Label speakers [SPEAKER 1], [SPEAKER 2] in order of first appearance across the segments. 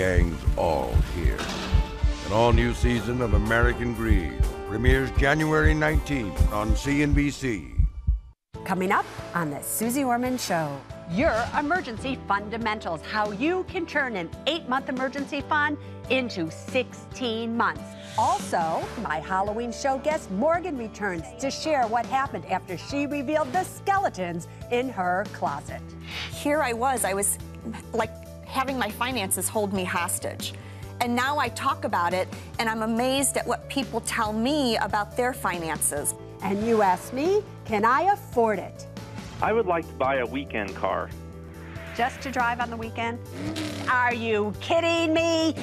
[SPEAKER 1] gang's all here. An all new season of American Greed premieres January 19th on CNBC.
[SPEAKER 2] Coming up on the Suze Orman Show. Your emergency fundamentals, how you can turn an eight month emergency fund into 16 months. Also, my Halloween show guest Morgan returns to share what happened after she revealed the skeletons in her closet.
[SPEAKER 3] Here I was, I was like having my finances hold me hostage. And now I talk about it, and I'm amazed at what people tell me about their finances.
[SPEAKER 2] And you ask me, can I afford it?
[SPEAKER 4] I would like to buy a weekend car.
[SPEAKER 2] Just to drive on the weekend? Are you kidding me?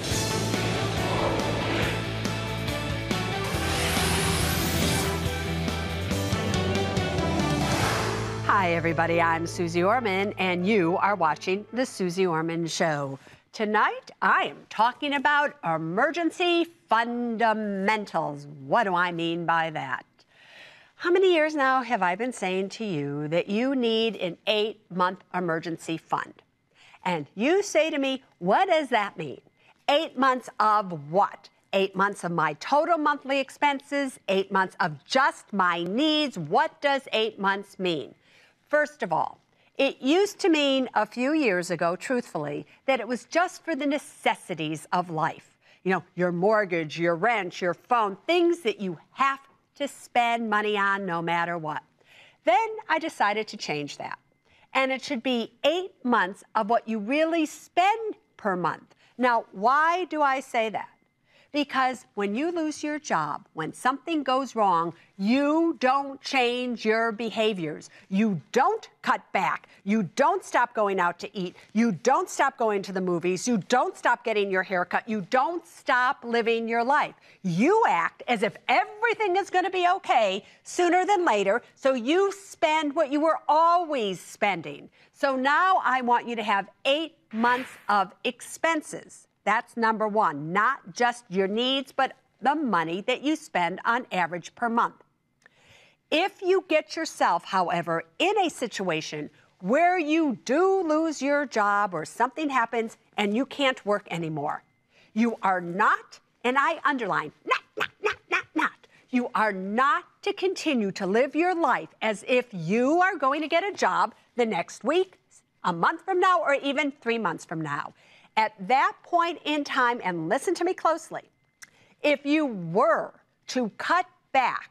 [SPEAKER 2] Hi, everybody. I'm Suze Orman, and you are watching The Suze Orman Show. Tonight, I am talking about emergency fundamentals. What do I mean by that? How many years now have I been saying to you that you need an eight month emergency fund? And you say to me, what does that mean? Eight months of what? Eight months of my total monthly expenses, eight months of just my needs. What does eight months mean? First of all, it used to mean a few years ago, truthfully, that it was just for the necessities of life. You know, your mortgage, your rent, your phone, things that you have to spend money on no matter what. Then I decided to change that. And it should be eight months of what you really spend per month. Now, why do I say that? Because when you lose your job, when something goes wrong, you don't change your behaviors. You don't cut back. You don't stop going out to eat. You don't stop going to the movies. You don't stop getting your hair cut. You don't stop living your life. You act as if everything is going to be okay sooner than later, so you spend what you were always spending. So now I want you to have eight months of expenses. That's number one, not just your needs, but the money that you spend on average per month. If you get yourself, however, in a situation where you do lose your job or something happens and you can't work anymore, you are not, and I underline, not, not, not, not, not, you are not to continue to live your life as if you are going to get a job the next week, a month from now, or even three months from now. At that point in time, and listen to me closely, if you were to cut back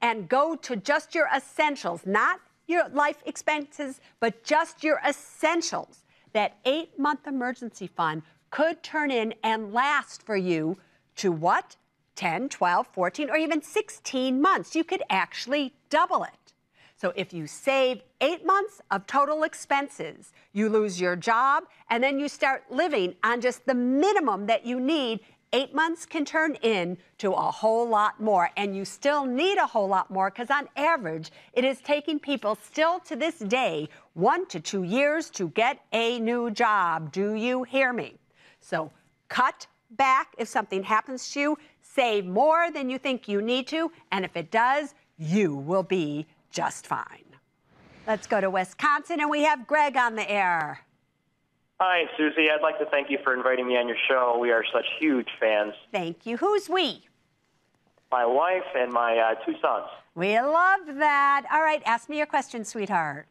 [SPEAKER 2] and go to just your essentials, not your life expenses, but just your essentials, that eight month emergency fund could turn in and last for you to what? 10, 12, 14, or even 16 months. You could actually double it. So if you save eight months of total expenses, you lose your job, and then you start living on just the minimum that you need. Eight months can turn in to a whole lot more, and you still need a whole lot more because, on average, it is taking people still to this day one to two years to get a new job. Do you hear me? So, cut back if something happens to you, save more than you think you need to, and if it does, you will be just fine. Let's go to Wisconsin, and we have Greg on the air.
[SPEAKER 5] Hi, Suze. I'd like to thank you for inviting me on your show. We are such huge fans.
[SPEAKER 2] Thank you. Who's we?
[SPEAKER 5] My wife and my uh, two sons.
[SPEAKER 2] We love that. All right, ask me your question, sweetheart.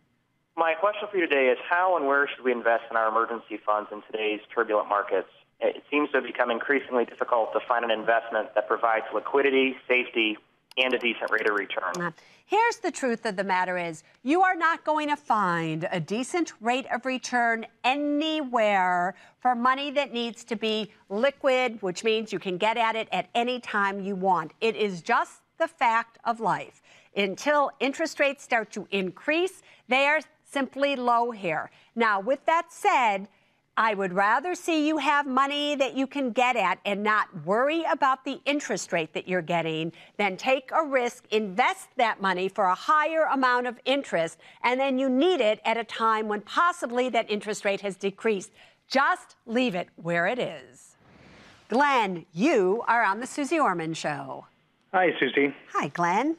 [SPEAKER 5] My question for you today is how and where should we invest in our emergency funds in today's turbulent markets? It seems to have become increasingly difficult to find an investment that provides liquidity, safety, and a decent rate of return. Uh,
[SPEAKER 2] here's the truth of the matter is you are not going to find a decent rate of return anywhere for money that needs to be liquid, which means you can get at it at any time you want. It is just the fact of life. Until interest rates start to increase, they are simply low here. Now, with that said, I would rather see you have money that you can get at and not worry about the interest rate that you're getting than take a risk, invest that money for a higher amount of interest, and then you need it at a time when possibly that interest rate has decreased. Just leave it where it is. Glenn, you are on the Suze Orman Show.
[SPEAKER 6] Hi, Suze.
[SPEAKER 2] Hi, Glenn.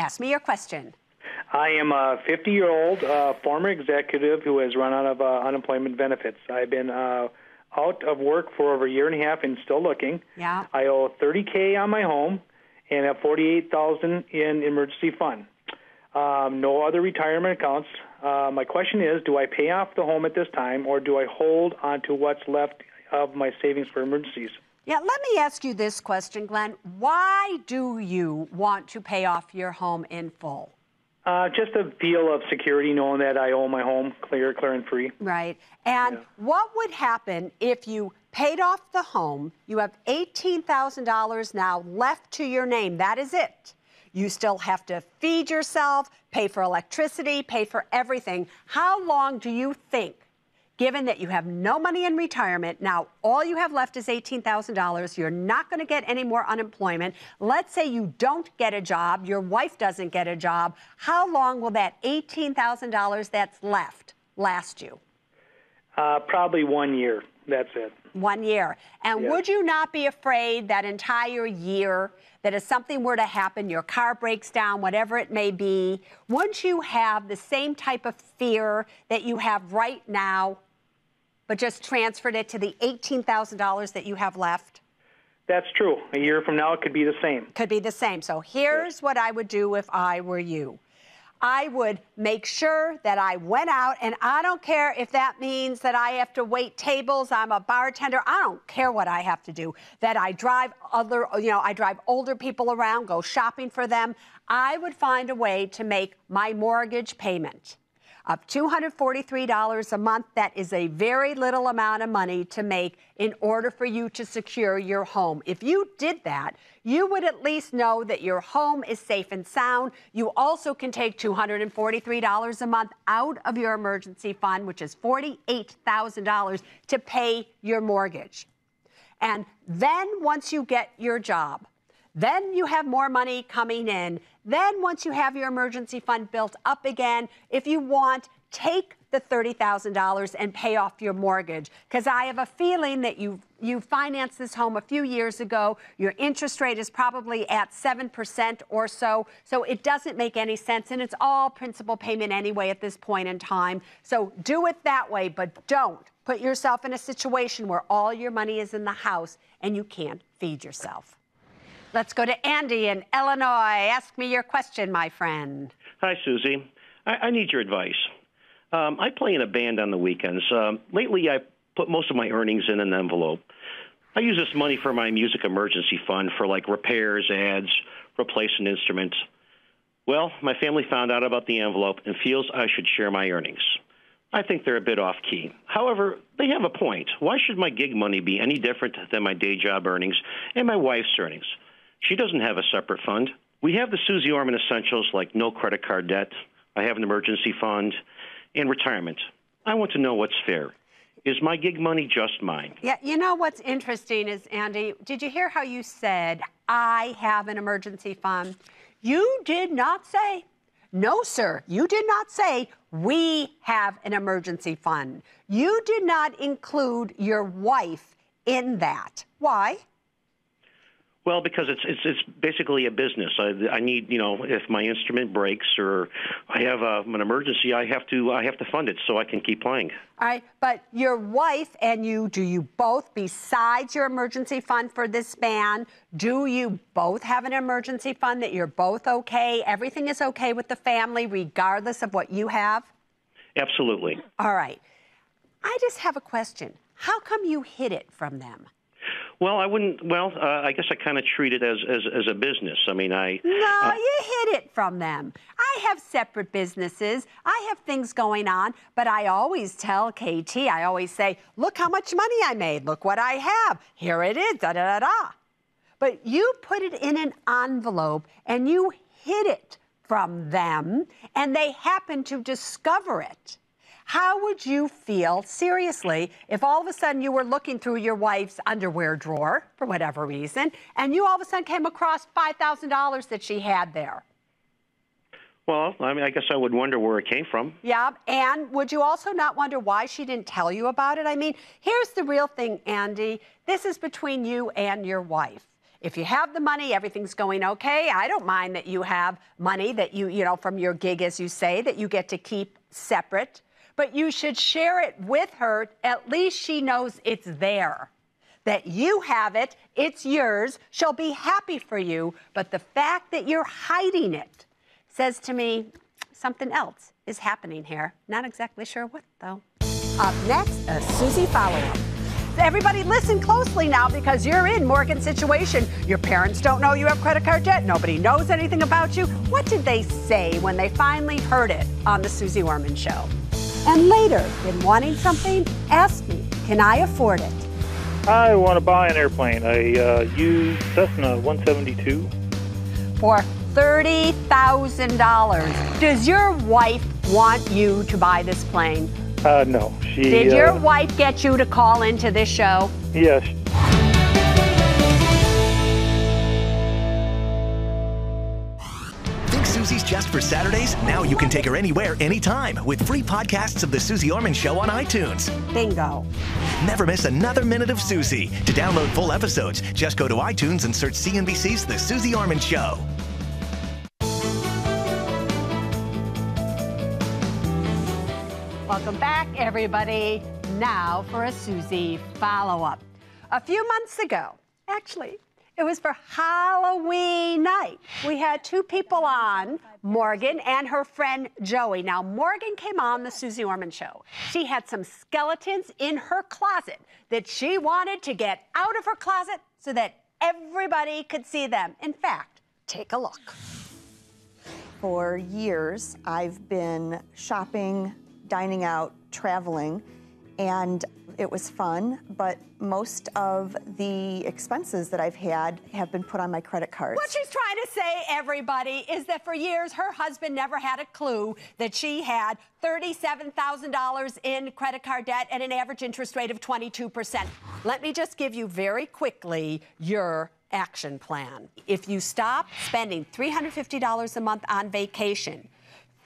[SPEAKER 2] Ask me your question.
[SPEAKER 6] I am a 50 year old uh, former executive who has run out of uh, unemployment benefits. I've been uh, out of work for over a year and a half and still looking.
[SPEAKER 2] Yeah.
[SPEAKER 6] I owe 30k on my home and have 48,000 in emergency fund. Um, no other retirement accounts. Uh, my question is, do I pay off the home at this time, or do I hold on to what's left of my savings for emergencies?
[SPEAKER 2] Yeah, let me ask you this question, Glenn. Why do you want to pay off your home in full?
[SPEAKER 6] Uh, just a feel of security, knowing that I own my home clear, clear and free.
[SPEAKER 2] Right. And
[SPEAKER 6] Yeah.
[SPEAKER 2] what would happen if you paid off the home? You have $18,000 now left to your name. That is it. You still have to feed yourself, pay for electricity, pay for everything. How long do you think, given that you have no money in retirement, now all you have left is $18,000, you're not going to get any more unemployment. Let's say you don't get a job, your wife doesn't get a job. How long will that $18,000 that's left last you?
[SPEAKER 6] Uh, probably one year. That's it.
[SPEAKER 2] One year. And
[SPEAKER 6] Yeah.
[SPEAKER 2] would you not be afraid that entire year that if something were to happen, your car breaks down, whatever it may be, wouldn't you have the same type of fear that you have right now, but just transferred it to the $18,000 that you have left?
[SPEAKER 6] That's true. A year from now, it could be the same.
[SPEAKER 2] Could be the same. So here's what I would do if I were you. I would make sure that I went out, and I don't care if that means that I have to wait tables. I'm a bartender. I don't care what I have to do. That I drive other, you know, I drive older people around, go shopping for them. I would find a way to make my mortgage payment of $243 a month. That is a very little amount of money to make in order for you to secure your home. If you did that, you would at least know that your home is safe and sound. You also can take $243 a month out of your emergency fund, which is $48,000 to pay your mortgage. And then once you get your job, then you have more money coming in. Then once you have your emergency fund built up again, if you want, take the $30,000 and pay off your mortgage. Because I have a feeling that you you financed this home a few years ago. Your interest rate is probably at 7% or so. So it doesn't make any sense. And it's all principal payment anyway at this point in time. So do it that way, but don't put yourself in a situation where all your money is in the house and you can't feed yourself. Let's go to Andy in Illinois. Ask me your question, my friend.
[SPEAKER 7] Hi, Suze. I, I need your advice. Um, I play in a band on the weekends. Um, lately, I put most of my earnings in an envelope. I use this money for my music emergency fund for like repairs, ads, replacing instruments. Well, my family found out about the envelope and feels I should share my earnings. I think they're a bit off key. However, they have a point. Why should my gig money be any different than my day job earnings and my wife's earnings? She doesn't have a separate fund. We have the Suze Orman essentials like no credit card debt. I have an emergency fund and retirement. I want to know what's fair. Is my gig money just mine?
[SPEAKER 2] Yeah, you know what's interesting is, Andy, did you hear how you said, I have an emergency fund? You did not say, no, sir, you did not say, we have an emergency fund. You did not include your wife in that. Why?
[SPEAKER 7] Well, because it's it's it's basically a business. I, I need you know if my instrument breaks or I have a, an emergency, I have to I have to fund it so I can keep playing.
[SPEAKER 2] All right, but your wife and you, do you both, besides your emergency fund for this band? do you both have an emergency fund that you're both okay? Everything is okay with the family, regardless of what you have?
[SPEAKER 7] Absolutely.
[SPEAKER 2] All right. I just have a question. How come you hid it from them?
[SPEAKER 7] Well, I wouldn't. Well, uh, I guess I kind of treat it as, as as a business. I mean, I
[SPEAKER 2] No,
[SPEAKER 7] uh,
[SPEAKER 2] you hid it from them. I have separate businesses. I have things going on, but I always tell KT, I always say, look how much money I made. Look what I have. Here it is. Da da da da. But you put it in an envelope and you hid it from them, and they happen to discover it. How would you feel, seriously, if all of a sudden you were looking through your wife's underwear drawer, for whatever reason, and you all of a sudden came across $5,000 that she had there?
[SPEAKER 7] well, I mean, I guess I would wonder where it came from.
[SPEAKER 2] Yeah, and would you also not wonder why she didn't tell you about it? I mean, here's the real thing, Andy. This is between you and your wife. If you have the money, everything's going okay. I don't mind that you have money that you, you know, from your gig, as you say, that you get to keep separate. But you should share it with her. At least she knows it's there. That you have it, it's yours, she'll be happy for you. But the fact that you're hiding it says to me something else is happening here. Not exactly sure what, though. Up next, a Suze follow up. Everybody listen closely now because you're in Morgan's situation. Your parents don't know you have credit card debt. Nobody knows anything about you. What did they say when they finally heard it on the Suze Orman show? And later, in wanting something, ask me, can I afford it?
[SPEAKER 6] I want to buy an airplane, a uh, used Cessna 172.
[SPEAKER 2] For $30,000. Does your wife want you to buy this plane?
[SPEAKER 6] Uh, no, she.
[SPEAKER 2] Did your
[SPEAKER 6] uh,
[SPEAKER 2] wife get you to call into this show?
[SPEAKER 6] Yes.
[SPEAKER 8] Suze's just for Saturdays? Now you can take her anywhere, anytime with free podcasts of The Suze Orman Show on iTunes.
[SPEAKER 2] Bingo.
[SPEAKER 8] Never miss another minute of Suze. To download full episodes, just go to iTunes and search CNBC's The Suze Orman Show.
[SPEAKER 2] Welcome back, everybody. Now for a Suze follow up. A few months ago, actually, it was for Halloween night. We had two people on, Morgan and her friend Joey. Now, Morgan came on the Suze Orman show. She had some skeletons in her closet that she wanted to get out of her closet so that everybody could see them. In fact, take a look.
[SPEAKER 3] For years, I've been shopping, dining out, traveling, and it was fun, but most of the expenses that I've had have been put on my credit cards.
[SPEAKER 2] What she's trying to say, everybody, is that for years her husband never had a clue that she had $37,000 in credit card debt and an average interest rate of 22%. Let me just give you very quickly your action plan. If you stop spending $350 a month on vacation,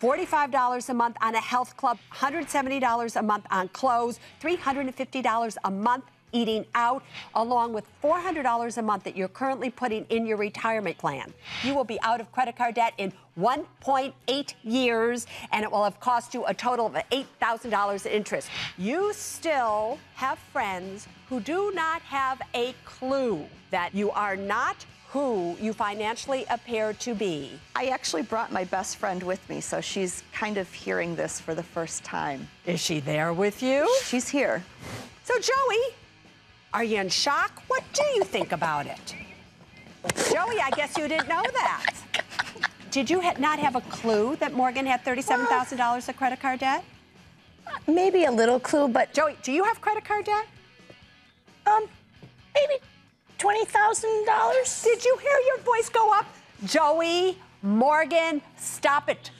[SPEAKER 2] $45 a month on a health club, $170 a month on clothes, $350 a month eating out, along with $400 a month that you're currently putting in your retirement plan. You will be out of credit card debt in 1.8 years, and it will have cost you a total of $8,000 in interest. You still have friends who do not have a clue that you are not who you financially appear to be.
[SPEAKER 3] I actually brought my best friend with me, so she's kind of hearing this for the first time.
[SPEAKER 2] Is she there with you?
[SPEAKER 3] She's here.
[SPEAKER 2] So, Joey, are you in shock? What do you think about it? Joey, I guess you didn't know that. Did you ha- not have a clue that Morgan had $37,000 of credit card debt?
[SPEAKER 9] Maybe a little clue, but
[SPEAKER 2] Joey, do you have credit card debt?
[SPEAKER 9] um, maybe twenty thousand dollars.
[SPEAKER 2] Did you hear your voice go up? Joey, Morgan, stop it.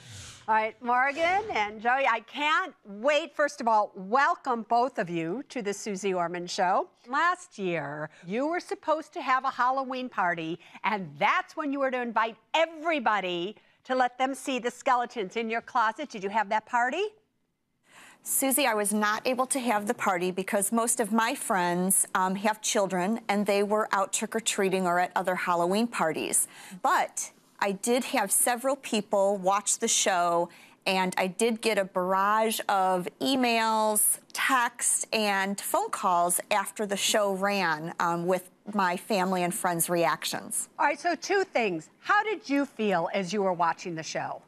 [SPEAKER 2] All right, Morgan and Joey, I can't wait. First of all, welcome both of you to the Suze Orman Show. Last year, you were supposed to have a Halloween party, and that's when you were to invite everybody to let them see the skeletons in your closet. Did you have that party?
[SPEAKER 3] Suze, I was not able to have the party because most of my friends um, have children and they were out trick or treating or at other Halloween parties. But I did have several people watch the show and I did get a barrage of emails, texts, and phone calls after the show ran um, with my family and friends' reactions.
[SPEAKER 2] All right, so two things. How did you feel as you were watching the show?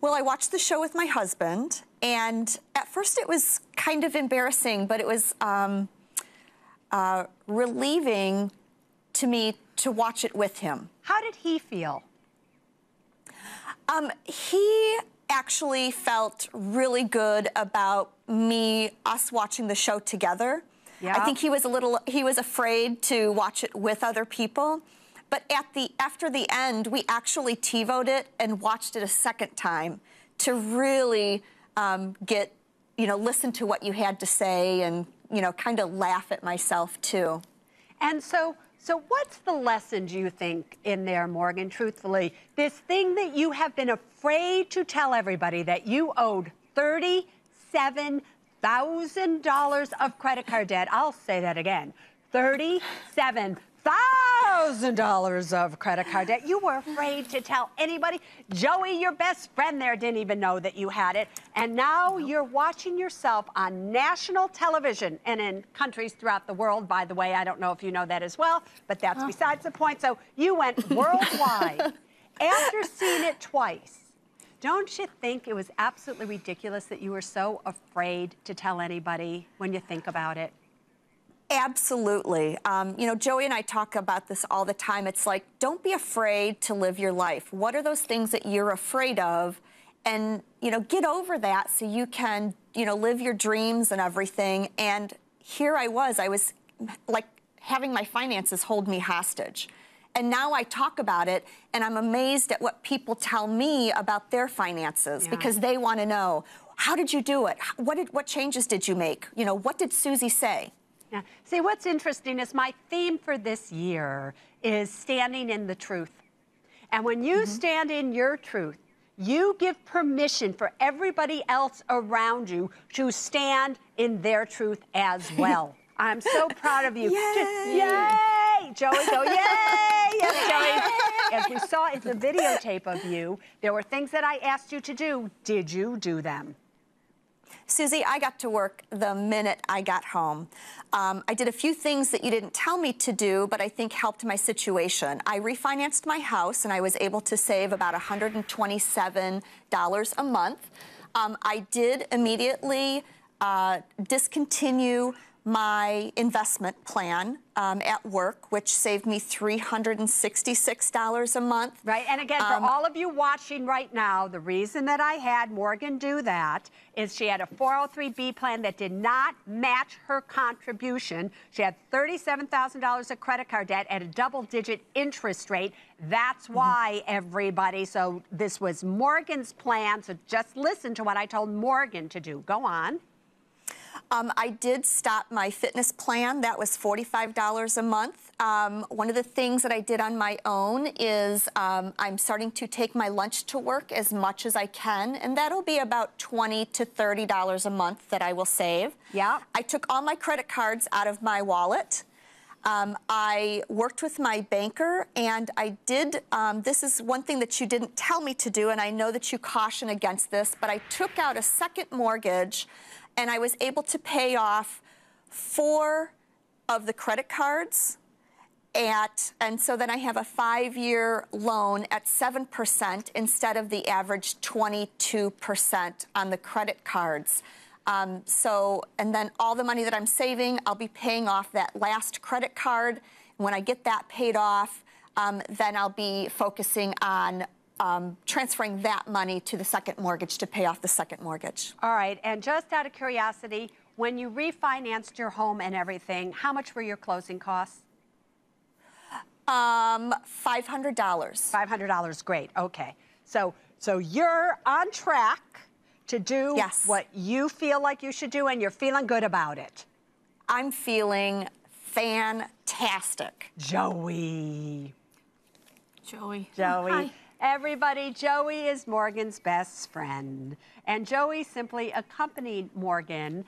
[SPEAKER 3] Well, I watched the show with my husband, and at first it was kind of embarrassing, but it was um, uh, relieving to me to watch it with him.
[SPEAKER 2] How did he feel?
[SPEAKER 3] Um, he actually felt really good about me, us watching the show together.
[SPEAKER 2] Yeah.
[SPEAKER 3] I think he was a little, he was afraid to watch it with other people. But at the after the end, we actually TiVoed it and watched it a second time to really um, get, you know, listen to what you had to say and, you know, kind of laugh at myself too.
[SPEAKER 2] And so, so what's the lesson do you think in there, Morgan? Truthfully, this thing that you have been afraid to tell everybody that you owed thirty-seven thousand dollars of credit card debt. I'll say that again: thirty-seven $1,000 of credit card debt. You were afraid to tell anybody. Joey, your best friend there, didn't even know that you had it. And now you're watching yourself on national television and in countries throughout the world, by the way. I don't know if you know that as well, but that's besides the point. So you went worldwide after seeing it twice. Don't you think it was absolutely ridiculous that you were so afraid to tell anybody when you think about it?
[SPEAKER 3] Absolutely. Um, you know, Joey and I talk about this all the time. It's like, don't be afraid to live your life. What are those things that you're afraid of? And, you know, get over that so you can, you know, live your dreams and everything. And here I was, I was like having my finances hold me hostage. And now I talk about it and I'm amazed at what people tell me about their finances
[SPEAKER 2] Yeah.
[SPEAKER 3] because they want to know how did you do it? What did what changes did you make? You know, what did Suze say?
[SPEAKER 2] Yeah. See, what's interesting is my theme for this year is standing in the truth. And when you mm-hmm. stand in your truth, you give permission for everybody else around you to stand in their truth as well. I'm so proud of you. Just-
[SPEAKER 3] Yay.
[SPEAKER 2] yay! Joey, go, yay! Yes, Joey. As we saw in the videotape of you, there were things that I asked you to do. Did you do them?
[SPEAKER 3] Suze, I got to work the minute I got home. Um, I did a few things that you didn't tell me to do, but I think helped my situation. I refinanced my house and I was able to save about $127 a month. Um, I did immediately uh, discontinue my investment plan um, at work, which saved me $366 a month.
[SPEAKER 2] Right, and again, for all of you watching right now, the reason that I had Morgan do that is she had a 403B plan that did not match her contribution. She had $37,000 of credit card debt at a double digit interest rate. That's why everybody, so this was Morgan's plan. So just listen to what I told Morgan to do. Go on.
[SPEAKER 3] Um, I did stop my fitness plan. That was $45 a month. Um, one of the things that I did on my own is um, I'm starting to take my lunch to work as much as I can, and that'll be about 20 to $30 a month that I will save.
[SPEAKER 2] Yeah.
[SPEAKER 3] I took all my credit cards out of my wallet. Um, I worked with my banker, and I did. Um, this is one thing that you didn't tell me to do, and I know that you caution against this, but I took out a second mortgage, and I was able to pay off four of the credit cards. At, and so then I have a five year loan at 7% instead of the average 22% on the credit cards. Um, so, and then all the money that I'm saving, I'll be paying off that last credit card. When I get that paid off, um, then I'll be focusing on um, transferring that money to the second mortgage to pay off the second mortgage.
[SPEAKER 2] All right, and just out of curiosity, when you refinanced your home and everything, how much were your closing costs?
[SPEAKER 3] Um, $500.
[SPEAKER 2] $500, great. Okay. So so you're on track to do
[SPEAKER 3] Yes.
[SPEAKER 2] what you feel like you should do and you're feeling good about it.
[SPEAKER 3] I'm feeling fantastic.
[SPEAKER 2] Joey.
[SPEAKER 9] Joey.
[SPEAKER 2] Joey.
[SPEAKER 9] Hi.
[SPEAKER 2] Everybody, Joey is Morgan's best friend. And Joey simply accompanied Morgan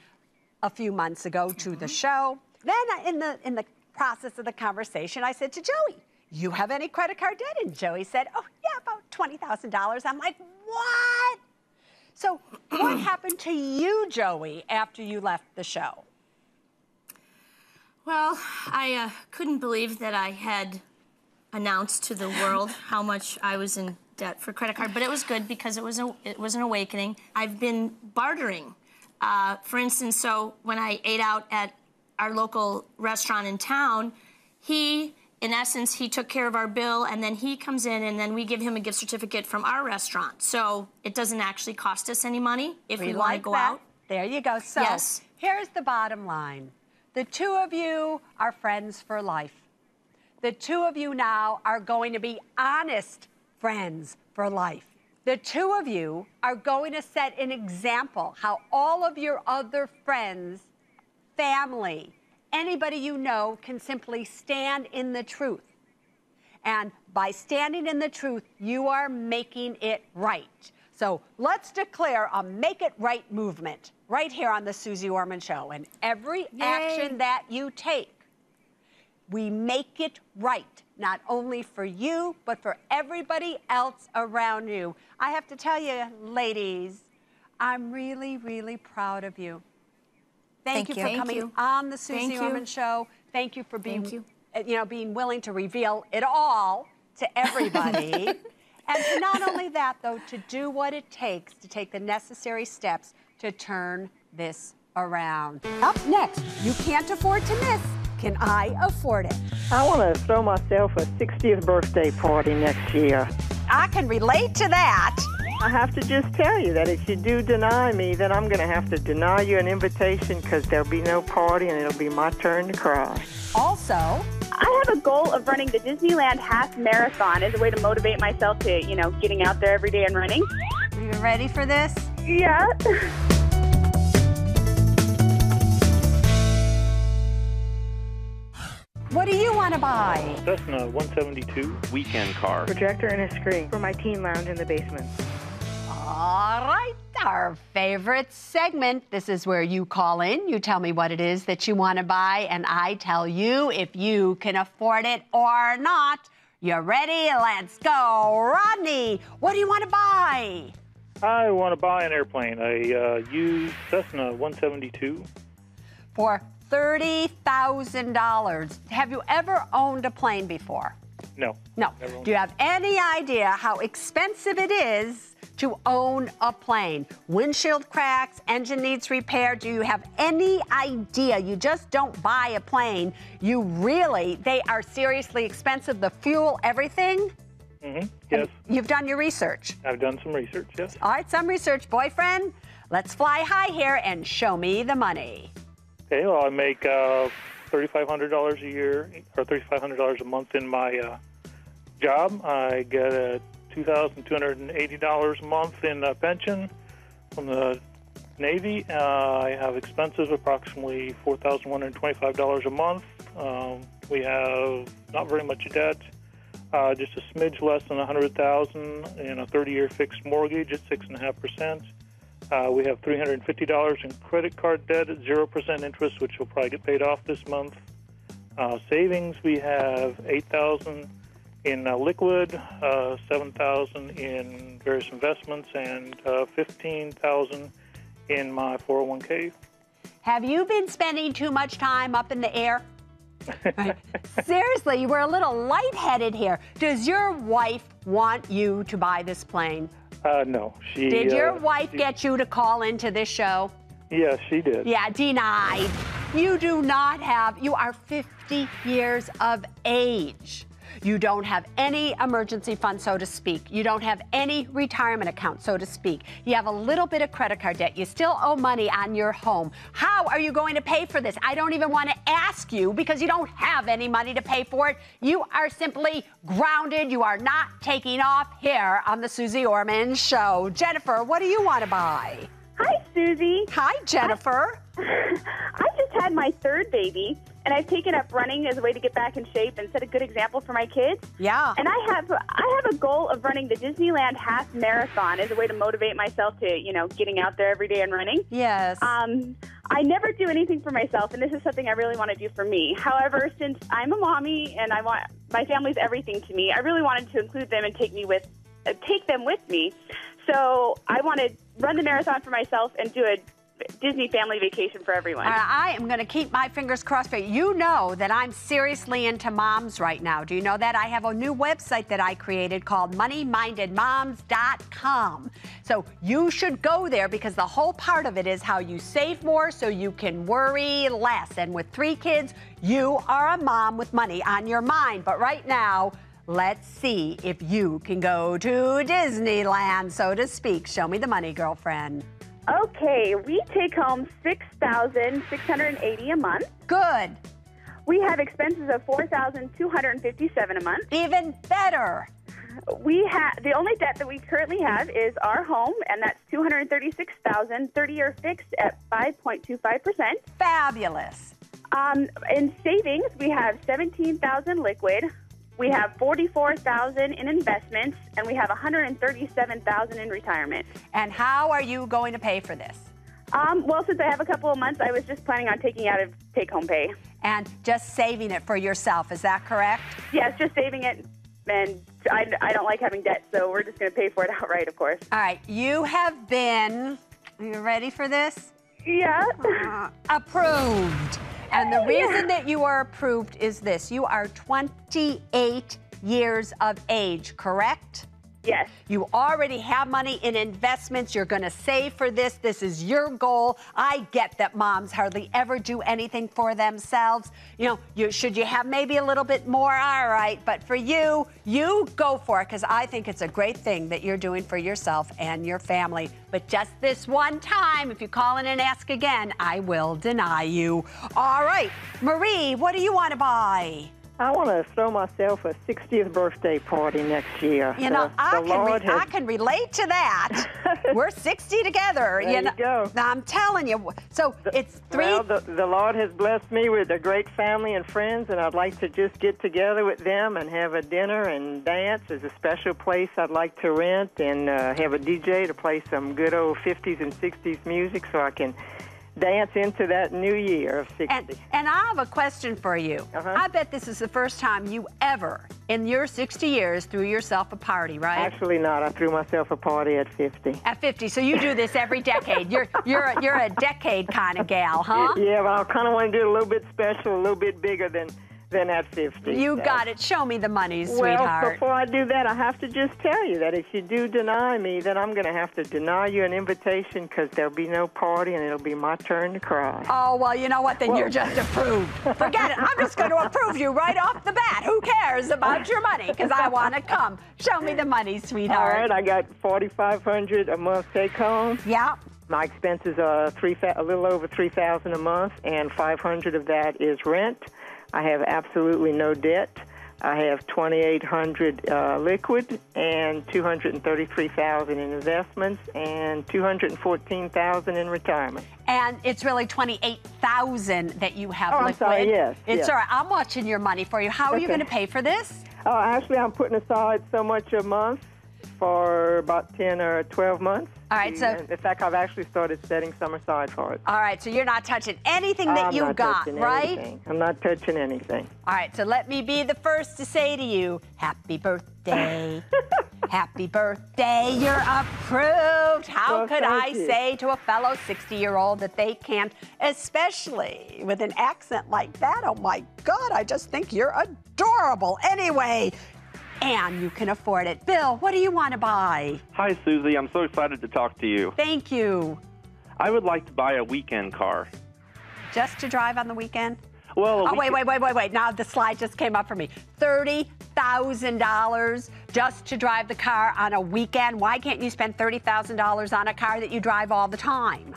[SPEAKER 2] a few months ago to the show. Then in the in the process of the conversation, I said to Joey, "You have any credit card debt?" And Joey said, "Oh, yeah, about $20,000." I'm like, "What?" So, what happened to you, Joey, after you left the show?
[SPEAKER 9] Well, I uh, couldn't believe that I had announced to the world how much I was in debt for credit card, but it was good because it was a, it was an awakening. I've been bartering. Uh, for instance, so when I ate out at our local restaurant in town, he, in essence, he took care of our bill, and then he comes in, and then we give him a gift certificate from our restaurant. So it doesn't actually cost us any money if we, want to
[SPEAKER 2] like
[SPEAKER 9] go
[SPEAKER 2] that.
[SPEAKER 9] out.
[SPEAKER 2] There you go. So
[SPEAKER 9] Yes.
[SPEAKER 2] here's the bottom line. The two of you are friends for life. The two of you now are going to be honest friends for life. The two of you are going to set an example how all of your other friends, family, anybody you know can simply stand in the truth. And by standing in the truth, you are making it right. So let's declare a make it right movement right here on the Suze Orman Show. And every action that you take, we make it right, not only for you, but for everybody else around you. I have to tell you, ladies, I'm really, really proud of you. Thank,
[SPEAKER 3] Thank
[SPEAKER 2] you for coming
[SPEAKER 9] you.
[SPEAKER 2] on the
[SPEAKER 9] Suze.
[SPEAKER 2] Orman Show. Thank you for being,
[SPEAKER 9] you.
[SPEAKER 2] uh, you know, being willing to reveal it all to everybody. and not only that, though, to do what it takes to take the necessary steps to turn this around. Up next, you can't afford to miss. Can I afford it?
[SPEAKER 10] I want to throw myself a 60th birthday party next year.
[SPEAKER 2] I can relate to that.
[SPEAKER 10] I have to just tell you that if you do deny me, then I'm going to have to deny you an invitation because there'll be no party and it'll be my turn to cry.
[SPEAKER 2] Also,
[SPEAKER 11] I have a goal of running the Disneyland half marathon as a way to motivate myself to, you know, getting out there every day and running.
[SPEAKER 2] are you ready for this?
[SPEAKER 11] Yeah.
[SPEAKER 2] to buy?
[SPEAKER 4] Cessna 172 weekend car.
[SPEAKER 10] Projector and a screen for my teen lounge in the basement.
[SPEAKER 2] All right, our favorite segment. This is where you call in, you tell me what it is that you want to buy, and I tell you if you can afford it or not. You ready? Let's go. Rodney, what do you want to buy?
[SPEAKER 4] I want to buy an airplane, a uh, used Cessna 172.
[SPEAKER 2] For $30,000. Have you ever owned a plane before?
[SPEAKER 4] No.
[SPEAKER 2] No. Do you have any idea how expensive it is to own a plane? Windshield cracks, engine needs repair. Do you have any idea? You just don't buy a plane. You really, they are seriously expensive. The fuel, everything.
[SPEAKER 4] Mm-hmm. Yes,
[SPEAKER 2] You've done your research.
[SPEAKER 4] I've done some research, yes.
[SPEAKER 2] All right, some research, boyfriend. Let's fly high here and show me the money.
[SPEAKER 4] Okay, well, I make uh, $3,500 a year, or $3,500 a month in my uh, job. I get a $2,280 a month in uh, pension from the Navy. Uh, I have expenses approximately $4,125 a month. Um, we have not very much debt, uh, just a smidge less than 100000 in a 30-year fixed mortgage at 6.5%. Uh, we have $350 in credit card debt at 0% interest, which will probably get paid off this month. Uh, savings, we have 8000 in uh, liquid, uh, 7000 in various investments, and uh, 15000 in my 401k.
[SPEAKER 2] Have you been spending too much time up in the air? Right. Seriously, you were a little lightheaded here. Does your wife want you to buy this plane?
[SPEAKER 4] Uh, no, she.
[SPEAKER 2] Did your
[SPEAKER 4] uh,
[SPEAKER 2] wife
[SPEAKER 4] she-
[SPEAKER 2] get you to call into this show?
[SPEAKER 4] Yes, she did.
[SPEAKER 2] Yeah, denied. You do not have, you are 50 years of age. You don't have any emergency fund, so to speak. You don't have any retirement account, so to speak. You have a little bit of credit card debt. You still owe money on your home. How are you going to pay for this? I don't even want to ask you because you don't have any money to pay for it. You are simply grounded. You are not taking off here on the Suze Orman Show. Jennifer, what do you want to buy?
[SPEAKER 11] Hi, Suze.
[SPEAKER 2] Hi, Jennifer.
[SPEAKER 11] I just had my third baby, and I've taken up running as a way to get back in shape and set a good example for my kids.
[SPEAKER 2] Yeah.
[SPEAKER 11] And I have I have a goal of running the Disneyland half marathon as a way to motivate myself to, you know, getting out there every day and running.
[SPEAKER 2] Yes.
[SPEAKER 11] Um, I never do anything for myself, and this is something I really want to do for me. However, since I'm a mommy and I want my family's everything to me, I really wanted to include them and take me with, uh, take them with me. So I want to run the marathon for myself and do a Disney family vacation for everyone.
[SPEAKER 2] Uh, I am going to keep my fingers crossed for you. You know that I'm seriously into moms right now. Do you know that? I have a new website that I created called moneymindedmoms.com. So you should go there because the whole part of it is how you save more so you can worry less. And with three kids, you are a mom with money on your mind. But right now, Let's see if you can go to Disneyland, so to speak. Show me the money, girlfriend.
[SPEAKER 11] Okay, we take home six thousand six hundred eighty a month.
[SPEAKER 2] Good.
[SPEAKER 11] We have expenses of four thousand two hundred fifty-seven a month.
[SPEAKER 2] Even better.
[SPEAKER 11] We have the only debt that we currently have is our home, and that's two hundred thirty-six thousand, thirty-year fixed at five point two five percent.
[SPEAKER 2] Fabulous.
[SPEAKER 11] Um, in savings, we have seventeen thousand liquid. We have forty-four thousand in investments, and we have one hundred and thirty-seven thousand in retirement.
[SPEAKER 2] And how are you going to pay for this?
[SPEAKER 11] Um, well, since I have a couple of months, I was just planning on taking out of take-home pay.
[SPEAKER 2] and just saving it for yourself. Is that correct?
[SPEAKER 11] Yes, just saving it. And I, I don't like having debt, so we're just going to pay for it outright, of course.
[SPEAKER 2] All right. You have been, are you ready for this?
[SPEAKER 11] Yeah.
[SPEAKER 2] Uh, approved. And the reason that you are approved is this you are 28 years of age, correct?
[SPEAKER 11] Yes.
[SPEAKER 2] You already have money in investments. You're going to save for this. This is your goal. I get that moms hardly ever do anything for themselves. You know, you should you have maybe a little bit more? All right, but for you, you go for it because I think it's a great thing that you're doing for yourself and your family. But just this one time, if you call in and ask again, I will deny you. All right, Marie, what do you want to buy?
[SPEAKER 10] I want to throw myself a 60th birthday party next year.
[SPEAKER 2] You know,
[SPEAKER 10] The-
[SPEAKER 2] I,
[SPEAKER 10] the
[SPEAKER 2] can re- I can relate to that. We're 60 together.
[SPEAKER 10] There you
[SPEAKER 2] know,
[SPEAKER 10] go.
[SPEAKER 2] I'm telling you. So it's three.
[SPEAKER 10] Well, the, the Lord has blessed me with a great family and friends, and I'd like to just get together with them and have a dinner and dance. There's a special place I'd like to rent and uh, have a DJ to play some good old 50s and 60s music so I can dance into that new year of 60.
[SPEAKER 2] and, and I have a question for you.
[SPEAKER 10] Uh-huh.
[SPEAKER 2] I bet this is the first time you ever, in your 60 years, threw yourself a party, right?
[SPEAKER 10] Actually, not. I threw myself a party at 50.
[SPEAKER 2] At 50. So you do this every decade. You're you're a, you're a decade kind of gal, huh?
[SPEAKER 10] Yeah, but I kind of want to do it a little bit special, a little bit bigger than than at 50.
[SPEAKER 2] You
[SPEAKER 10] so.
[SPEAKER 2] got it. Show me the money, sweetheart.
[SPEAKER 10] Well, before I do that, I have to just tell you that if you do deny me, then I'm going to have to deny you an invitation because there'll be no party and it'll be my turn to cry.
[SPEAKER 2] Oh, well, you know what? Then you're just approved. Forget it. I'm just going to approve you right off the bat. Who cares about your money? Because I want to come. Show me the money, sweetheart.
[SPEAKER 10] All right, I got 4500 a month take home.
[SPEAKER 2] Yeah.
[SPEAKER 10] My expenses are three a little over 3000 a month, and 500 of that is rent. I have absolutely no debt. I have 2,800 uh, liquid and 233,000 in investments and 214,000 in retirement.
[SPEAKER 2] And it's really 28,000 that you have
[SPEAKER 10] Oh, I'm sorry, yes,
[SPEAKER 2] It's
[SPEAKER 10] yes.
[SPEAKER 2] all right. I'm watching your money for you. How are you going to pay for this?
[SPEAKER 10] Oh, actually, I'm putting aside so much a month for about 10 or 12 months.
[SPEAKER 2] All right, so-
[SPEAKER 10] in fact, I've actually started setting some aside for it.
[SPEAKER 2] All right, so you're not touching anything that
[SPEAKER 10] I'm
[SPEAKER 2] you
[SPEAKER 10] not
[SPEAKER 2] got,
[SPEAKER 10] touching
[SPEAKER 2] right?
[SPEAKER 10] anything. I'm not touching anything.
[SPEAKER 2] All right, so let me be the first to say to you, happy birthday. happy birthday, you're approved. How
[SPEAKER 10] Well,
[SPEAKER 2] could I
[SPEAKER 10] you.
[SPEAKER 2] say to a fellow 60 year old that they can't, especially with an accent like that? Oh my God, I just think you're adorable. Anyway, and you can afford it. Bill, what do you want to buy?
[SPEAKER 12] Hi, Suze. I'm so excited to talk to you.
[SPEAKER 2] Thank you.
[SPEAKER 12] I would like to buy a weekend car.
[SPEAKER 2] Just to drive on the weekend?
[SPEAKER 12] Well,
[SPEAKER 2] Oh, wait, wait, wait, wait, wait. Now the slide just came up for me. $30,000 just to drive the car on a weekend. Why can't you spend $30,000 on a car that you drive all the time?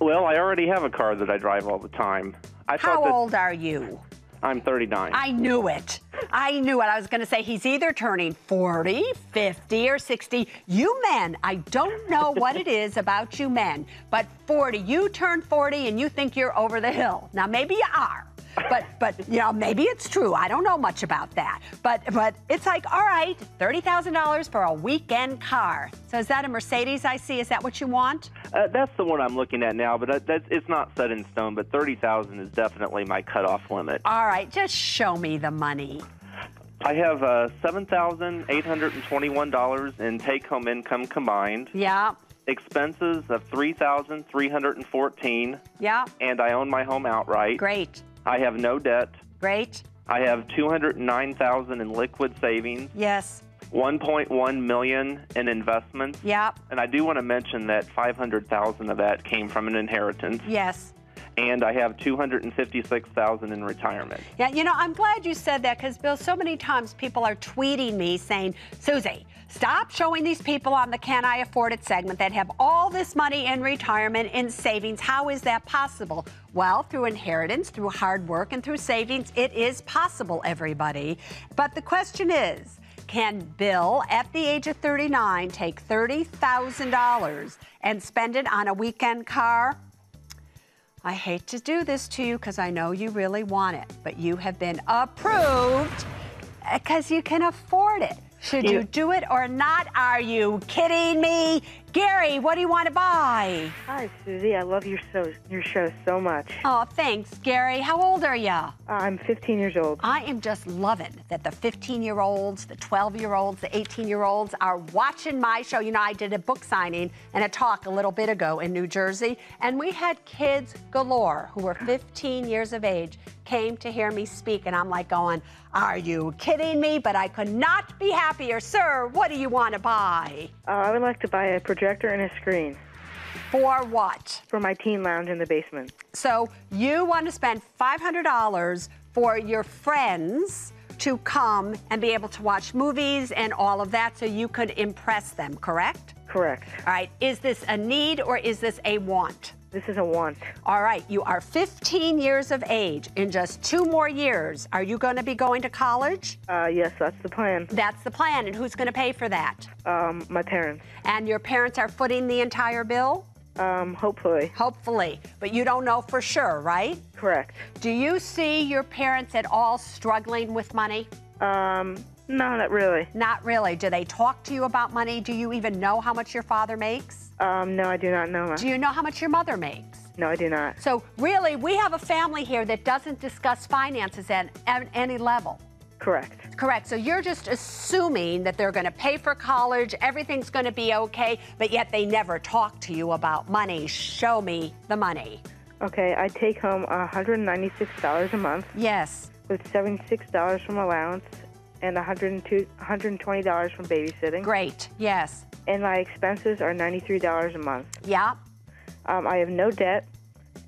[SPEAKER 12] Well, I already have a car that I drive all the time. I
[SPEAKER 2] How
[SPEAKER 12] that
[SPEAKER 2] old are you?
[SPEAKER 12] I'm 39.
[SPEAKER 2] I knew it. I knew it. I was going to say he's either turning 40, 50, or 60. You men, I don't know what it is about you men, but 40, you turn 40 and you think you're over the hill. Now, maybe you are. But but you know maybe it's true. I don't know much about that. But but it's like all right, thirty thousand dollars for a weekend car. So is that a Mercedes? I see. Is that what you want?
[SPEAKER 12] Uh, that's the one I'm looking at now, but that, that's, it's not set in stone. But 30,000 is definitely my cutoff limit.
[SPEAKER 2] All right, just show me the money.
[SPEAKER 12] I have uh, $7,821 in take-home income combined.
[SPEAKER 2] Yeah,
[SPEAKER 12] Expenses of 3,314,
[SPEAKER 2] yeah,
[SPEAKER 12] and I own my home outright.
[SPEAKER 2] great,
[SPEAKER 12] I have no debt.
[SPEAKER 2] great.
[SPEAKER 12] I have 209,000 in liquid savings,
[SPEAKER 2] Yes,
[SPEAKER 12] 1.1 million in investments,
[SPEAKER 2] yeah,
[SPEAKER 12] and I do want to mention that 500,000 of that came from an inheritance,
[SPEAKER 2] yes.
[SPEAKER 12] And I have 256,000 in retirement.
[SPEAKER 2] Yeah, you know, I'm glad you said that because, Bill, so many times people are tweeting me saying, Suze, stop showing these people on the Can I Afford It segment that have all this money in retirement, in savings. How is that possible? Well, through inheritance, through hard work, and through savings, it is possible, everybody. But the question is, can Bill, at the age of 39, take $30,000 and spend it on a weekend car? I hate to do this to you because I know you really want it, but you have been approved because you can afford it. Should you do it or not? Are you kidding me? Gary, what do you want to buy?
[SPEAKER 13] Hi, Suze. I love your show, your show so much.
[SPEAKER 2] Oh, thanks, Gary. How old are you? Uh,
[SPEAKER 13] I'm 15 years old.
[SPEAKER 2] I am just loving that the 15 year olds, the 12 year olds, the 18 year olds are watching my show. You know, I did a book signing and a talk a little bit ago in New Jersey, and we had kids galore who were 15 years of age came to hear me speak, and I'm like going, Are you kidding me? But I could not be happier. Sir, what do you want to buy?
[SPEAKER 13] Uh, I would like to buy a projector and a screen.
[SPEAKER 2] For what?
[SPEAKER 13] For my teen lounge in the basement.
[SPEAKER 2] So you want to spend $500 for your friends to come and be able to watch movies and all of that so you could impress them, correct?
[SPEAKER 13] Correct.
[SPEAKER 2] All right. Is this a need or is this a want?
[SPEAKER 13] This is a want.
[SPEAKER 2] All right. You are 15 years of age. In just two more years, are you going to be going to college?
[SPEAKER 13] Uh, yes, that's the plan.
[SPEAKER 2] That's the plan. And who's going to pay for that?
[SPEAKER 13] Um, my parents.
[SPEAKER 2] And your parents are footing the entire bill?
[SPEAKER 13] Um, hopefully.
[SPEAKER 2] Hopefully. But you don't know for sure, right?
[SPEAKER 13] Correct.
[SPEAKER 2] Do you see your parents at all struggling with money?
[SPEAKER 13] Um, no, not really.
[SPEAKER 2] Not really. Do they talk to you about money? Do you even know how much your father makes?
[SPEAKER 13] Um, no, I do not know.
[SPEAKER 2] Do you know how much your mother makes?
[SPEAKER 13] No, I do not.
[SPEAKER 2] So, really, we have a family here that doesn't discuss finances at, at any level.
[SPEAKER 13] Correct.
[SPEAKER 2] Correct. So you're just assuming that they're going to pay for college, everything's going to be okay, but yet they never talk to you about money. Show me the money.
[SPEAKER 13] Okay, I take home $196 a month.
[SPEAKER 2] Yes.
[SPEAKER 13] With $76 from allowance and $102, $120 from babysitting.
[SPEAKER 2] Great. Yes.
[SPEAKER 13] And my expenses are $93 a month.
[SPEAKER 2] Yeah.
[SPEAKER 13] Um, I have no debt,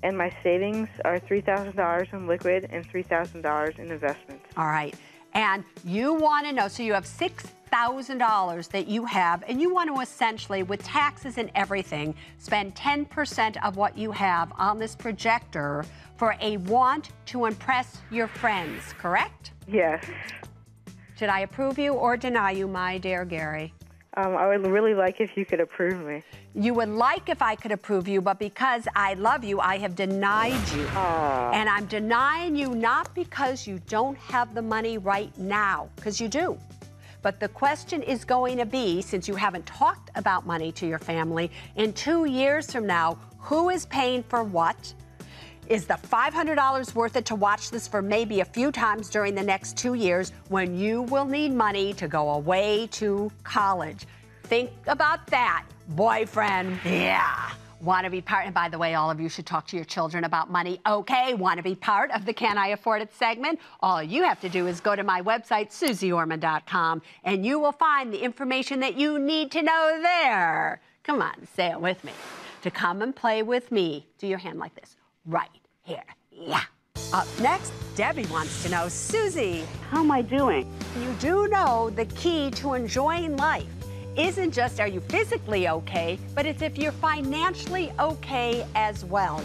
[SPEAKER 13] and my savings are $3,000 in liquid and $3,000 in investments.
[SPEAKER 2] All right. And you want to know, so you have $6,000 that you have, and you want to essentially, with taxes and everything, spend 10% of what you have on this projector for a want to impress your friends, correct?
[SPEAKER 13] Yes.
[SPEAKER 2] Should I approve you or deny you, my dear Gary?
[SPEAKER 13] Um, I would really like if you could approve me.
[SPEAKER 2] You would like if I could approve you, but because I love you, I have denied you.
[SPEAKER 13] Aww.
[SPEAKER 2] And I'm denying you not because you don't have the money right now, because you do. But the question is going to be since you haven't talked about money to your family, in two years from now, who is paying for what? Is the $500 worth it to watch this for maybe a few times during the next two years when you will need money to go away to college? Think about that, boyfriend. Yeah. Want to be part, and by the way, all of you should talk to your children about money. Okay, want to be part of the Can I Afford It segment? All you have to do is go to my website, suzeorman.com, and you will find the information that you need to know there. Come on, say it with me. To come and play with me, do your hand like this right here. Yeah. Up next, Debbie wants to know, Suze,
[SPEAKER 14] how am I doing?
[SPEAKER 2] You do know the key to enjoying life isn't just are you physically okay, but it's if you're financially okay as well.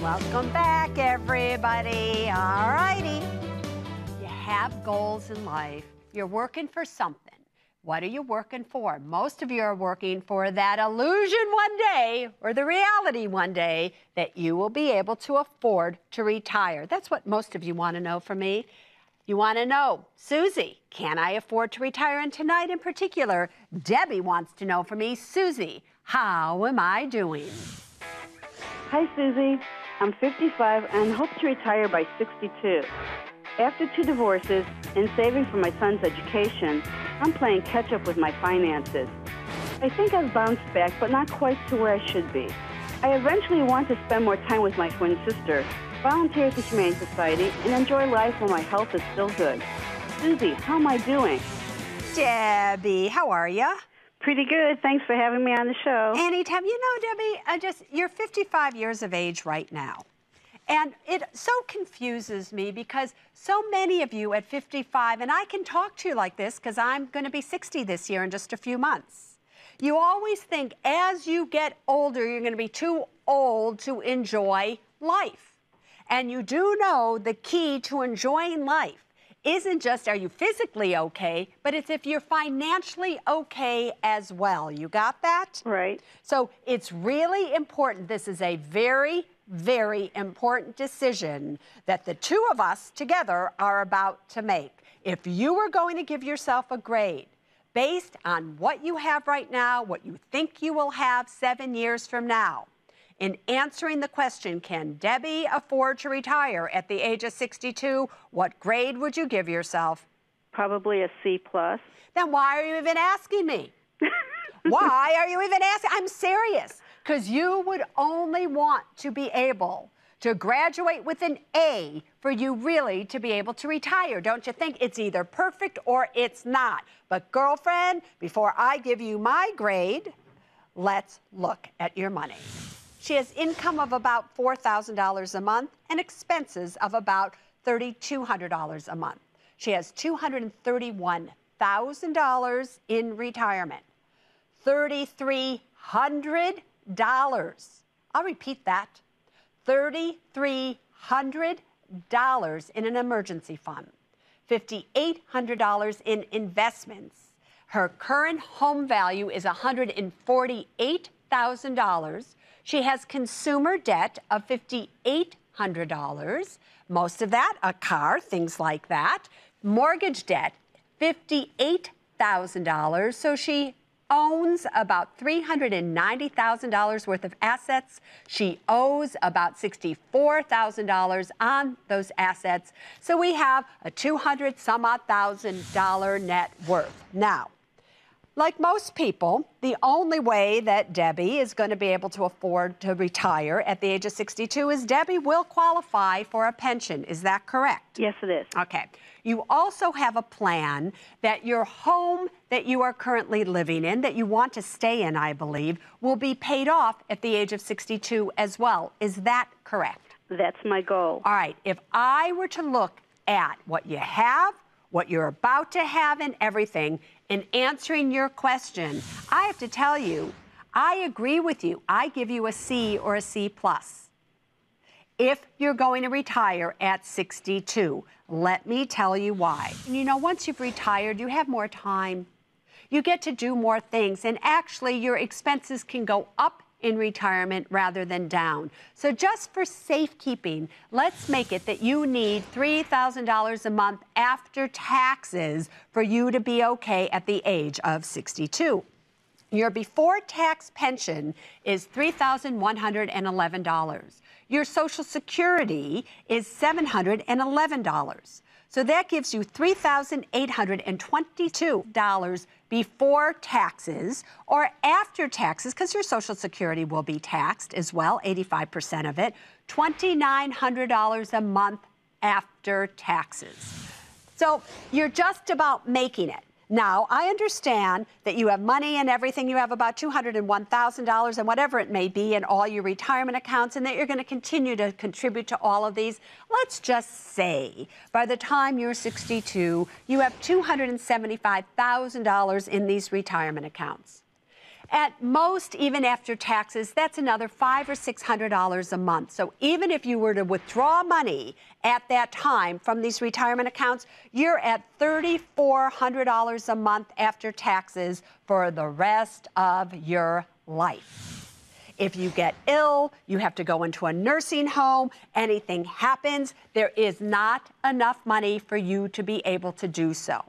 [SPEAKER 2] Welcome back, everybody. All righty. You have goals in life. You're working for something. What are you working for? Most of you are working for that illusion one day or the reality one day that you will be able to afford to retire. That's what most of you want to know from me. You want to know, Suze, can I afford to retire? And tonight in particular, Debbie wants to know from me, Suze, how am I doing?
[SPEAKER 14] Hi, Suze. I'm 55 and hope to retire by 62. After two divorces and saving for my son's education, I'm playing catch up with my finances. I think I've bounced back, but not quite to where I should be. I eventually want to spend more time with my twin sister, volunteer at the Humane Society, and enjoy life while my health is still good. Suze, how am I doing?
[SPEAKER 2] Debbie, how are you?
[SPEAKER 14] Pretty good. Thanks for having me on the show.
[SPEAKER 2] Anytime. You know, Debbie, I just you're 55 years of age right now. And it so confuses me because so many of you at 55, and I can talk to you like this because I'm going to be 60 this year in just a few months. You always think as you get older, you're going to be too old to enjoy life. And you do know the key to enjoying life isn't just are you physically okay, but it's if you're financially okay as well. You got that?
[SPEAKER 14] Right.
[SPEAKER 2] So it's really important. This is a very very important decision that the two of us together are about to make. If you were going to give yourself a grade based on what you have right now, what you think you will have seven years from now, in answering the question, can Debbie afford to retire at the age of 62? What grade would you give yourself?
[SPEAKER 14] Probably a C plus.
[SPEAKER 2] Then why are you even asking me? why are you even asking? I'm serious. Because you would only want to be able to graduate with an A for you really to be able to retire. Don't you think it's either perfect or it's not? But, girlfriend, before I give you my grade, let's look at your money. She has income of about $4,000 a month and expenses of about $3,200 a month. She has $231,000 in retirement. $3,300. I'll repeat that. $3,300 in an emergency fund. $5,800 in investments. Her current home value is $148,000. She has consumer debt of $5,800. Most of that, a car, things like that. Mortgage debt, $58,000. So she owns about $390,000 worth of assets. She owes about $64,000 on those assets. So we have a 200 some odd thousand dollar net worth. Now, like most people, the only way that Debbie is going to be able to afford to retire at the age of 62 is Debbie will qualify for a pension. Is that correct?
[SPEAKER 14] Yes, it is.
[SPEAKER 2] Okay. You also have a plan that your home that you are currently living in, that you want to stay in, I believe, will be paid off at the age of 62 as well. Is that correct?
[SPEAKER 14] That's my goal.
[SPEAKER 2] All right. If I were to look at what you have, what you're about to have, and everything, in answering your question, I have to tell you, I agree with you. I give you a C or a C plus. If you're going to retire at 62, let me tell you why. You know, once you've retired, you have more time. You get to do more things, and actually, your expenses can go up in retirement rather than down. So, just for safekeeping, let's make it that you need $3,000 a month after taxes for you to be okay at the age of 62. Your before tax pension is $3,111. Your Social Security is $711. So that gives you $3,822 before taxes or after taxes, because your Social Security will be taxed as well, 85% of it, $2,900 a month after taxes. So you're just about making it. Now, I understand that you have money and everything. You have about $201,000 and whatever it may be in all your retirement accounts, and that you're going to continue to contribute to all of these. Let's just say by the time you're 62, you have $275,000 in these retirement accounts. At most, even after taxes, that's another five or six hundred dollars a month. So even if you were to withdraw money at that time from these retirement accounts, you're at thirty-four hundred dollars a month after taxes for the rest of your life. If you get ill, you have to go into a nursing home, anything happens, there is not enough money for you to be able to do so.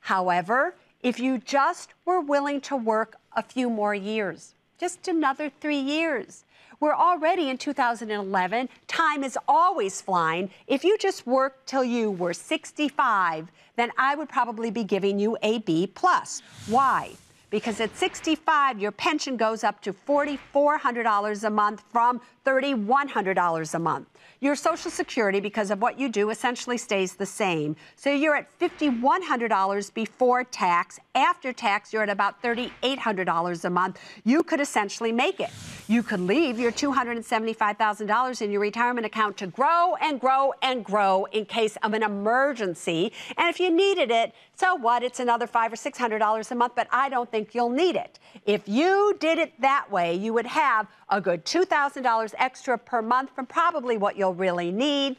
[SPEAKER 2] However, if you just were willing to work a few more years, just another three years. We're already in 2011. Time is always flying. If you just worked till you were 65, then I would probably be giving you a B plus. Why? Because at 65, your pension goes up to $4,400 a month from $3,100 a month. Your Social Security, because of what you do, essentially stays the same. So you're at $5,100 before tax. After tax, you're at about $3,800 a month. You could essentially make it. You could leave your $275,000 in your retirement account to grow and grow and grow in case of an emergency. And if you needed it, so what? It's another five or six hundred dollars a month, but I don't think you'll need it. If you did it that way, you would have a good $2,000 extra per month from probably what you'll really need,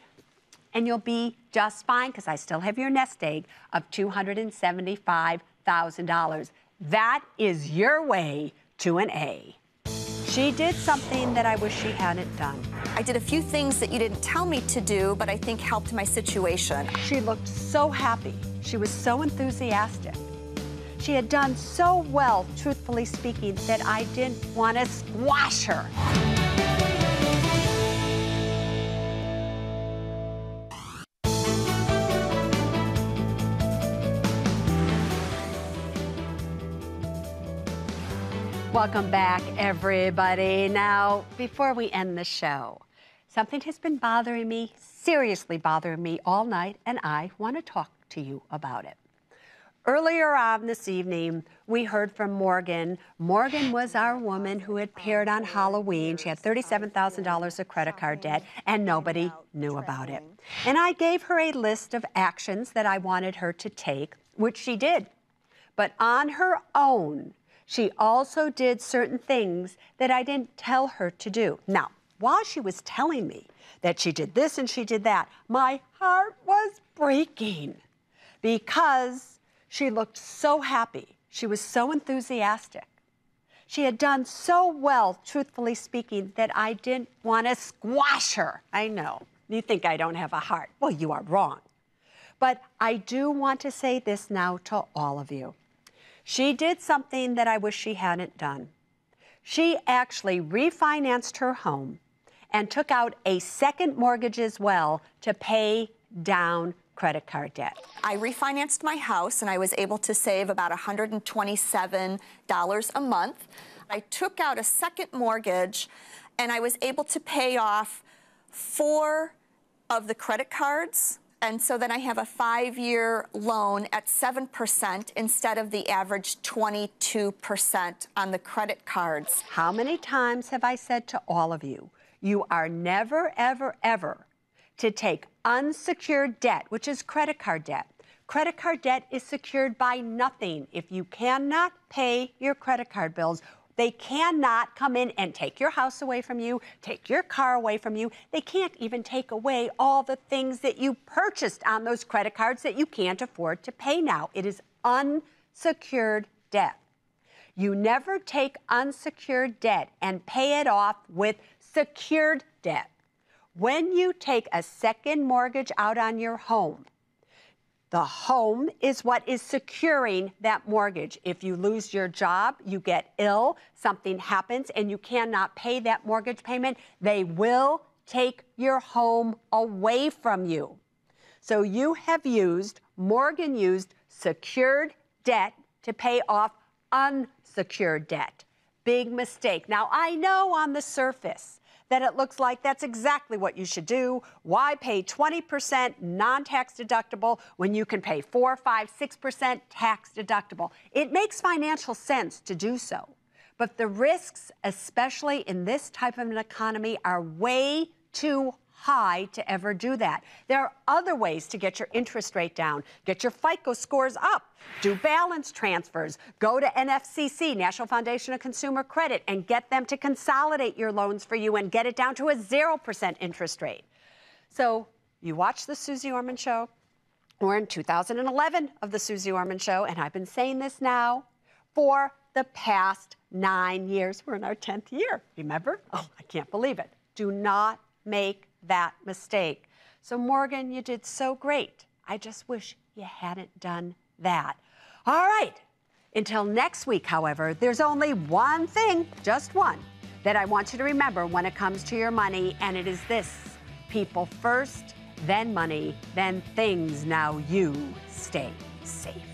[SPEAKER 2] and you'll be just fine because I still have your nest egg of $275,000. That is your way to an A. She did something that I wish she hadn't done.
[SPEAKER 3] I did a few things that you didn't tell me to do, but I think helped my situation.
[SPEAKER 2] She looked so happy. She was so enthusiastic. She had done so well, truthfully speaking, that I didn't want to squash her. Welcome back, everybody. Now, before we end the show, something has been bothering me, seriously bothering me all night, and I want to talk to you about it. Earlier on this evening, we heard from Morgan. Morgan was our woman who had paired on Halloween. She had $37,000 of credit card debt, and nobody knew about it. And I gave her a list of actions that I wanted her to take, which she did. But on her own, she also did certain things that I didn't tell her to do. Now, while she was telling me that she did this and she did that, my heart was breaking because she looked so happy. She was so enthusiastic. She had done so well, truthfully speaking, that I didn't want to squash her. I know. You think I don't have a heart. Well, you are wrong. But I do want to say this now to all of you. She did something that I wish she hadn't done. She actually refinanced her home and took out a second mortgage as well to pay down credit card debt.
[SPEAKER 3] I refinanced my house and I was able to save about $127 a month. I took out a second mortgage and I was able to pay off four of the credit cards and so then I have a five year loan at 7% instead of the average 22% on the credit cards.
[SPEAKER 2] How many times have I said to all of you, you are never, ever, ever to take unsecured debt, which is credit card debt. Credit card debt is secured by nothing. If you cannot pay your credit card bills, they cannot come in and take your house away from you, take your car away from you. They can't even take away all the things that you purchased on those credit cards that you can't afford to pay now. It is unsecured debt. You never take unsecured debt and pay it off with secured debt. When you take a second mortgage out on your home, the home is what is securing that mortgage. If you lose your job, you get ill, something happens, and you cannot pay that mortgage payment, they will take your home away from you. So you have used, Morgan used secured debt to pay off unsecured debt. Big mistake. Now, I know on the surface, that it looks like that's exactly what you should do. Why pay 20% non tax deductible when you can pay 4, 5, 6% tax deductible? It makes financial sense to do so. But the risks, especially in this type of an economy, are way too high to ever do that. There are other ways to get your interest rate down, get your FICO scores up, do balance transfers, go to NFCC, National Foundation of Consumer Credit, and get them to consolidate your loans for you and get it down to a 0% interest rate. So you watch the Suze Orman Show. We're in 2011 of the Suze Orman Show, and I've been saying this now for the past nine years. We're in our 10th year, remember? Oh, I can't believe it. Do not make that mistake. So, Morgan, you did so great. I just wish you hadn't done that. All right. Until next week, however, there's only one thing, just one, that I want you to remember when it comes to your money, and it is this people first, then money, then things. Now you stay safe.